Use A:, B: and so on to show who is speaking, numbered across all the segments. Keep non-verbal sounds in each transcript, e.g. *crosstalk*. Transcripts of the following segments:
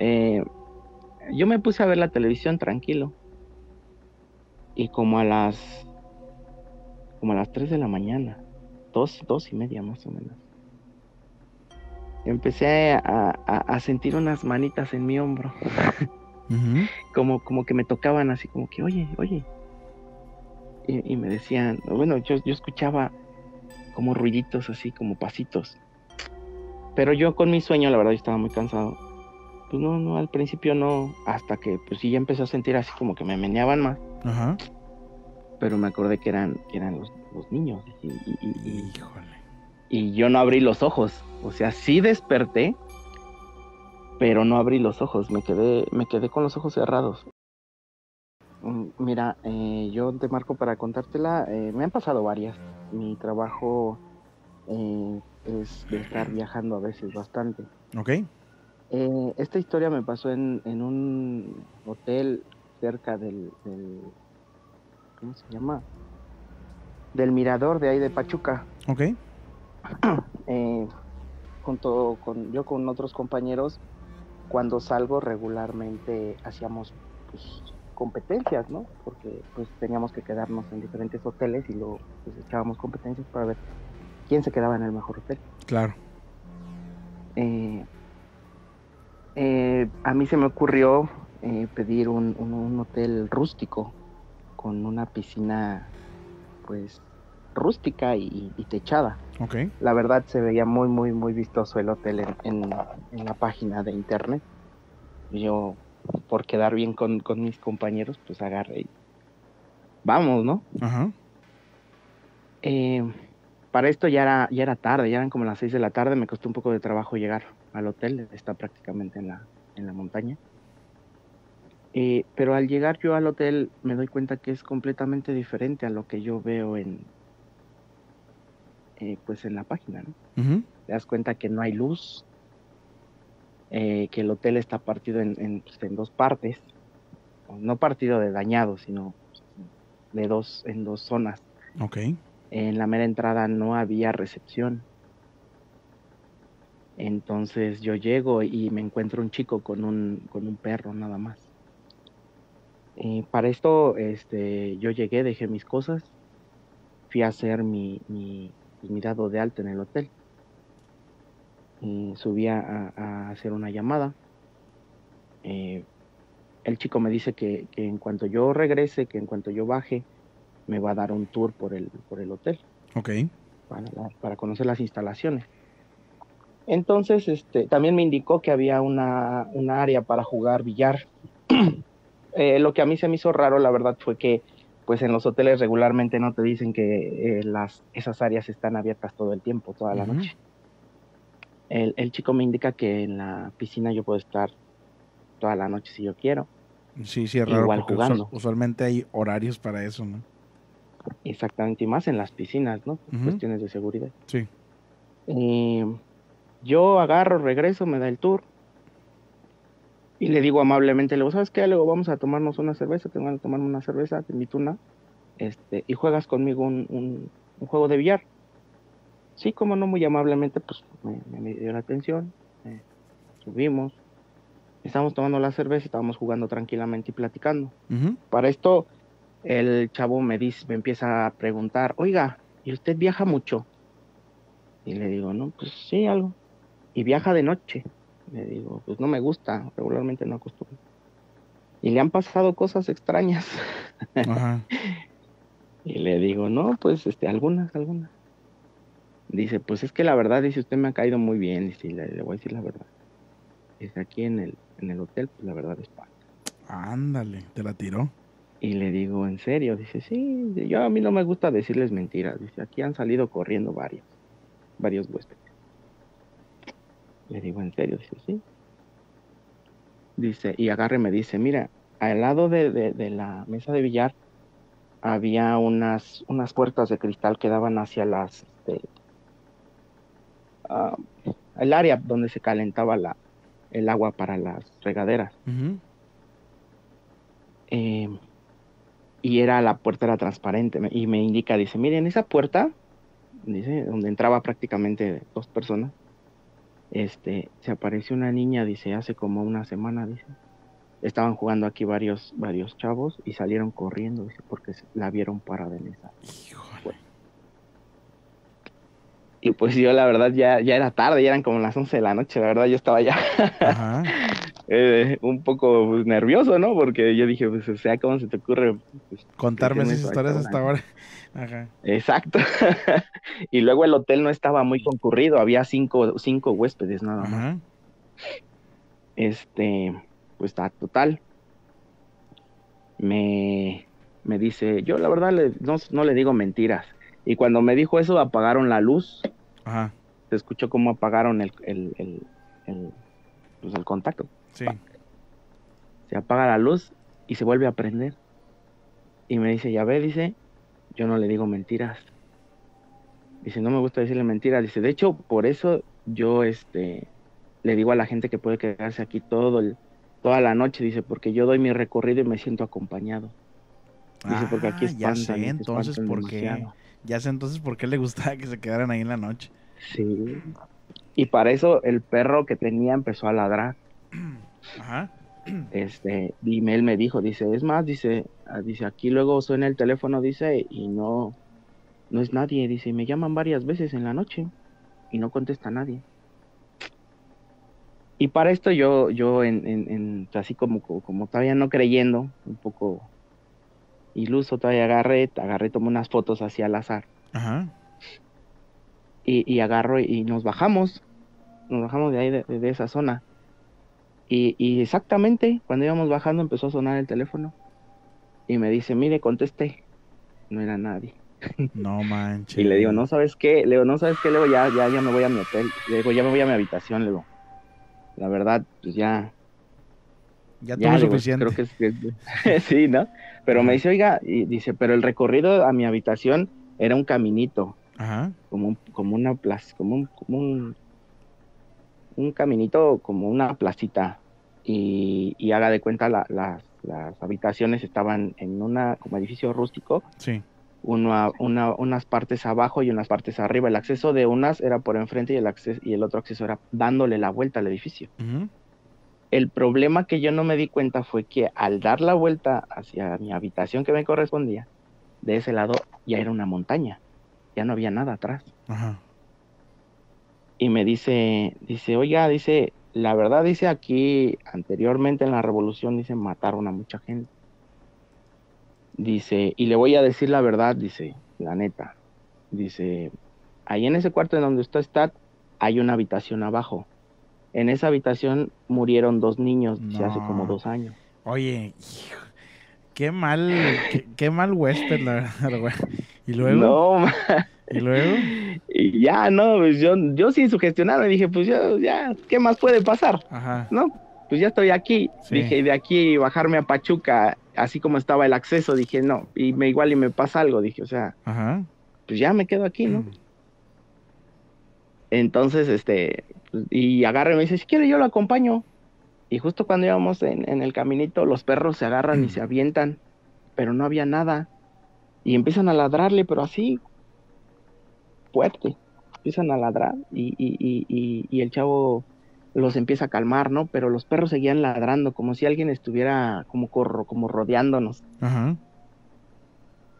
A: Eh, yo me puse a ver la televisión tranquilo. Y como a las como a las 3 de la mañana, dos, dos y media más o menos. Empecé a, sentir unas manitas en mi hombro. *laughs* como, como que me tocaban así como que, oye, oye. Y, me decían, bueno, yo, yo escuchaba como ruiditos así, como pasitos. Pero yo con mi sueño, la verdad, yo estaba muy cansado. Pues no, no, al principio no, hasta que pues sí ya empecé a sentir así como que me meneaban más. Ajá pero me acordé que eran, eran los, niños. Y, y, yo no abrí los ojos. O sea, sí desperté, pero no abrí los ojos. Me quedé, me quedé con los ojos cerrados. Mm, mira, eh, yo te marco para contártela. Eh, me han pasado varias. Mi trabajo eh, es de estar viajando a veces bastante.
B: Ok.
A: Esta historia me pasó en, un hotel cerca del ¿cómo se llama? Del mirador de ahí de Pachuca.
B: Ok. *clears throat*
A: eh, junto con yo con otros compañeros, cuando salgo regularmente hacíamos pues, competencias, ¿no? Porque pues teníamos que quedarnos en diferentes hoteles y luego pues, echábamos competencias para ver quién se quedaba en el mejor hotel.
B: Claro.
A: Eh, eh, a mí se me ocurrió eh, pedir un, hotel rústico con una piscina pues rústica y, techada.
B: Okay.
A: La verdad se veía muy, muy, muy vistoso el hotel en, la página de internet. Yo, por quedar bien con, mis compañeros, pues agarré y vamos, ¿no?
B: Ajá.
A: Eh, para esto ya era, ya era tarde, ya eran como las seis de la tarde, me costó un poco de trabajo llegar al hotel, está prácticamente en la, en la montaña. Eh, pero al llegar yo al hotel me doy cuenta que es completamente diferente a lo que yo veo en, eh, pues en la página, ¿no? Te das cuenta que no hay luz, eh, que el hotel está partido en, pues, en, dos partes, no partido de dañado, sino de dos, en dos zonas.
B: Ok.
A: En la mera entrada no había recepción. Entonces yo llego y me encuentro un chico con un, con un perro nada más. Eh, para esto, este, yo llegué, dejé mis cosas, fui a hacer mi, mi, pues, dado de alta en el hotel. Y subí a, hacer una llamada. Eh, el chico me dice que, en cuanto yo regrese, que en cuanto yo baje, me va a dar un tour por el, por el hotel.
B: Ok.
A: Para, para conocer las instalaciones. Entonces, este, también me indicó que había una, una área para jugar billar. *clears throat* Eh, lo que a mí se me hizo raro, la verdad, fue que pues en los hoteles regularmente no te dicen que eh, las, esas áreas están abiertas todo el tiempo, toda la noche. El, chico me indica que en la piscina yo puedo estar toda la noche si yo quiero.
B: Sí, sí, es raro. Igual jugando. Usualmente hay horarios para eso, ¿no?
A: Exactamente, y más en las piscinas, ¿no? Cuestiones de seguridad.
B: Sí.
A: yo agarro, regreso, me da el tour, y le digo amablemente, le digo, ¿sabes qué? Luego vamos a tomarnos una cerveza, te van a tomar una cerveza, te invito una, este, y juegas conmigo un, un, juego de billar. Sí, como no, muy amablemente, pues me, dio la atención, eh, subimos, estábamos tomando la cerveza estábamos jugando tranquilamente y platicando. Para esto, el chavo me dice, me empieza a preguntar, oiga, ¿y usted viaja mucho? Y le digo, no, pues sí, algo. Y viaja de noche. Le digo, pues no me gusta, regularmente no acostumbro. Y le han pasado cosas extrañas. *laughs* y le digo, no, pues este, algunas, algunas. Dice, pues es que la verdad, dice, usted me ha caído muy bien, y le, le voy a decir la verdad. Dice, aquí en el, en el hotel, pues la verdad es falta.
B: Ándale, te la tiró.
A: Y le digo, ¿en serio? Dice, sí, yo a mí no me gusta decirles mentiras. Dice, aquí han salido corriendo varios, varios huéspedes. Le digo, ¿en serio? Dice, sí. Dice, y agarre me dice, mira, al lado de, la mesa de billar había unas, unas puertas de cristal que daban hacia las, este, ah, el área donde se calentaba la, el agua para las regaderas. Em, y era la puerta era transparente y me indica, dice, miren, esa puerta, dice, donde entraba prácticamente dos personas, este, se apareció una niña, dice, hace como una semana, dice. Estaban jugando aquí varios, varios chavos y salieron corriendo, dice, porque la vieron parada en esa. Y pues yo la verdad ya, ya era tarde, ya eran como las 11 de la noche, la verdad yo estaba ya *laughs* eh, un poco nervioso, ¿no? Porque yo dije, pues o sea, ¿cómo se te ocurre? Pues,
B: Contarme esas historias hasta ahora.
A: Exacto. *laughs* y luego el hotel no estaba muy concurrido, había cinco, cinco huéspedes nada más. Este, pues está total. Me, me dice, yo la verdad no, no le digo mentiras. Y cuando me dijo eso, apagaron la luz. Ajá. Se escuchó cómo apagaron el, el, el, el, pues el contacto. Sí. Se apaga la luz y se vuelve a prender. Y me dice, ya ve, dice, yo no le digo mentiras. Dice, no me gusta decirle mentiras. Dice, de hecho, por eso yo este, le digo a la gente que puede quedarse aquí todo el, toda la noche. Dice, porque yo doy mi recorrido y me siento acompañado.
B: Dice, porque aquí ah, ya sé, entonces, ¿por qué? Ya sé entonces por qué le gustaba que se quedaran ahí en la noche.
A: Sí. Y para eso el perro que tenía empezó a ladrar. Ajá este, y él me dijo, dice, es más, dice, ah, dice, aquí luego suena el teléfono, dice, y no, no es nadie, dice, me llaman varias veces en la noche y no contesta nadie. Y para esto yo, yo en, en, así como, como todavía no creyendo, un poco iluso, todavía agarré, agarré, tomé unas fotos así al azar. Ajá. Y, y agarro y nos bajamos, nos bajamos de ahí, de esa zona. Y, exactamente cuando íbamos bajando empezó a sonar el teléfono y me dice, mire, contesté. No era nadie. *laughs*
B: No manches.
A: y le digo, no sabes qué, le digo, no sabes qué, le digo, ya, ya, ya me voy a mi hotel. Le digo, ya me voy a mi habitación, le digo. La verdad, pues ya.
B: Ya tuvo suficiente.
A: Creo que es, *laughs* sí, ¿no? Pero me dice, oiga, y dice, pero el recorrido a mi habitación era un caminito. Ajá. Como, como una plaza, como un, como un un caminito como una placita y, haga de cuenta las, habitaciones estaban en una como edificio rústico. Sí. Una, unas partes abajo y unas partes arriba. El acceso de unas era por enfrente y el, acceso, y el otro acceso era dándole la vuelta al edificio. El problema que yo no me di cuenta fue que al dar la vuelta hacia mi habitación que me correspondía, de ese lado ya era una montaña, ya no había nada atrás. Ajá y me dice, dice, oiga, dice, la verdad dice aquí, anteriormente en la revolución, dice, mataron a mucha gente. Dice, y le voy a decir la verdad, dice, la neta. Dice, ahí en ese cuarto en donde usted está, hay una habitación abajo. En esa habitación murieron dos niños hace como dos años.
B: Oye, qué mal, qué, mal huésped, la verdad, Y luego.
A: No,
B: ¿Y luego?
A: Y ya, no, pues yo, yo sin sugestionar me dije, pues yo, ya, ¿qué más puede pasar? Ajá. ¿No? Pues ya estoy aquí. Dije, de aquí bajarme a Pachuca, así como estaba el acceso, dije, no, y me igual y me pasa algo, dije, o sea, Ajá. pues ya me quedo aquí, ¿no? Mm. Entonces, este, y agarra y me dice, si quiere yo lo acompaño. Y justo cuando íbamos en, en el caminito, los perros se agarran y mm. se avientan, pero no había nada. Y empiezan a ladrarle, pero así, fuerte. Empiezan a ladrar y, y, y, y, el chavo los empieza a calmar, ¿no? Pero los perros seguían ladrando como si alguien estuviera como, corro, como rodeándonos.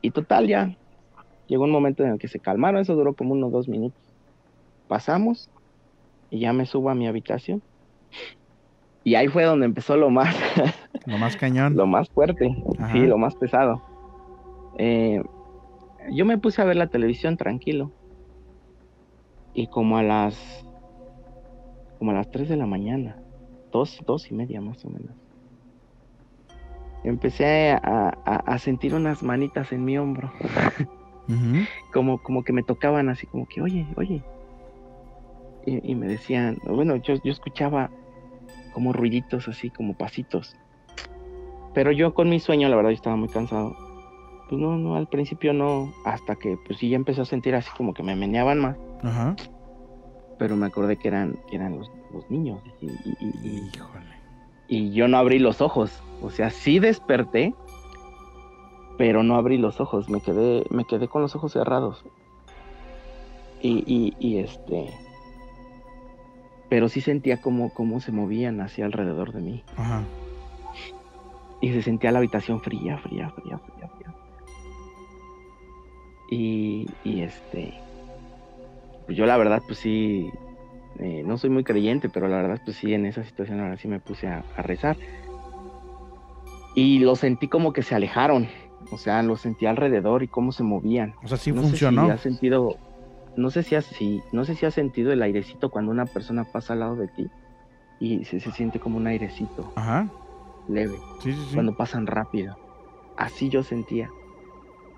A: Y total, ya llegó un momento en el que se calmaron, eso duró como unos dos minutos. Pasamos y ya me subo a mi habitación. Y ahí fue donde empezó lo más... *laughs*
B: lo más cañón.
A: Lo más fuerte, sí, lo más pesado. Eh, yo me puse a ver la televisión tranquilo. Y como a las como a las 3 de la mañana, dos, dos y media más o menos, empecé a, sentir unas manitas en mi hombro, *laughs* como, como que me tocaban así, como que, oye, oye, y, me decían, bueno, yo, yo escuchaba como ruiditos así, como pasitos, pero yo con mi sueño, la verdad, yo estaba muy cansado. Pues no, no, al principio no, hasta que pues sí ya empecé a sentir así como que me meneaban más. Ajá. Pero me acordé que eran, eran los, niños. Y, y, yo no abrí los ojos. O sea, sí desperté, pero no abrí los ojos. Me quedé, me quedé con los ojos cerrados. Y, y, este. Pero sí sentía como, como se movían hacia alrededor de mí. Ajá. Y se sentía la habitación fría, fría, fría, fría, fría. Y, y este, pues yo la verdad, pues sí, eh, no soy muy creyente, pero la verdad, pues sí, en esa situación ahora sí me puse a, rezar. Y lo sentí como que se alejaron, o sea, lo sentí alrededor y cómo se movían.
B: O sea, sí funcionó.
A: Sé si sentido, no sé si has, no sé si has sentido el airecito cuando una persona pasa al lado de ti y se, se siente como un airecito. Ajá. Leve. Sí, sí, sí. Cuando pasan rápido. Así yo sentía.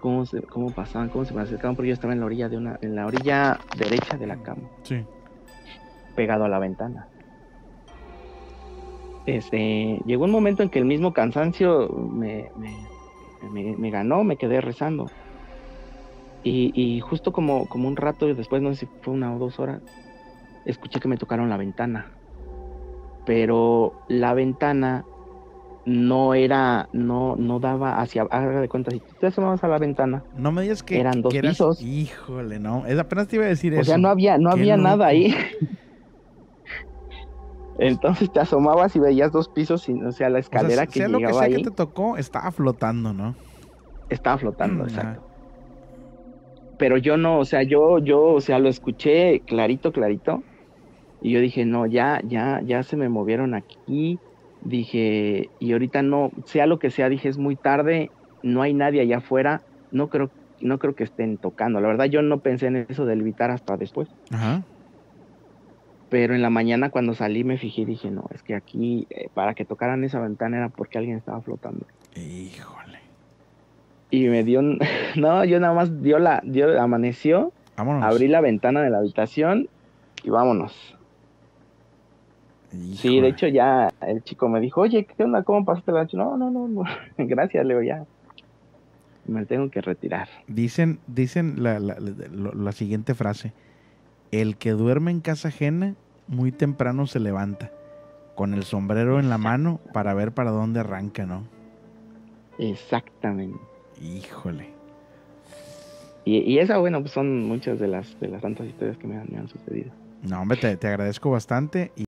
A: Cómo, se, cómo pasaban, cómo se me acercaban, porque yo estaba en la orilla de una, en la orilla derecha de la cama. Sí. Pegado a la ventana. Este, llegó un momento en que el mismo cansancio me, me, me ganó, me quedé rezando. Y, justo como, como un rato y después, no sé si fue una o dos horas, escuché que me tocaron la ventana. Pero la ventana no era, no, no daba hacia, haga de cuenta, si tú te asomabas a la ventana.
B: No me digas que
A: eran dos pisos.
B: Híjole, no, es, apenas te iba a decir eso.
A: O sea, no había, no había nada ahí. *laughs* Entonces te asomabas y veías dos pisos, y, o sea, la escalera que sea llegaba lo que sea que
B: te tocó, estaba flotando, ¿no?
A: Estaba flotando, mm, exacto pero yo no, o sea, yo, yo, o sea, lo escuché clarito, clarito, y yo dije, no, ya, ya, ya se me movieron aquí, dije, y ahorita no, sea lo que sea, dije, es muy tarde, no hay nadie allá afuera, no creo, no creo que estén tocando, la verdad yo no pensé en eso de evitar hasta después. Ajá. Pero en la mañana cuando salí me fijé y dije, no, es que aquí, eh, para que tocaran esa ventana era porque alguien estaba flotando.
B: Hijo
A: y me dio, *laughs* no, yo nada más dio la, dio, amaneció, abrí la ventana de la habitación y vámonos. Sí, de hecho ya el chico me dijo, oye, ¿qué onda? ¿Cómo pasaste la noche? No, no, no, no. *laughs* gracias, Leo, ya. Me tengo que retirar.
B: Dicen, dicen la, la, la siguiente frase, el que duerme en casa ajena muy temprano se levanta, con el sombrero en la mano para ver para dónde arranca, ¿no?
A: Exactamente.
B: Híjole.
A: Y, y esa, bueno, pues son muchas de las, de las tantas historias que me han, me han sucedido.
B: No, hombre, te, te agradezco bastante. Y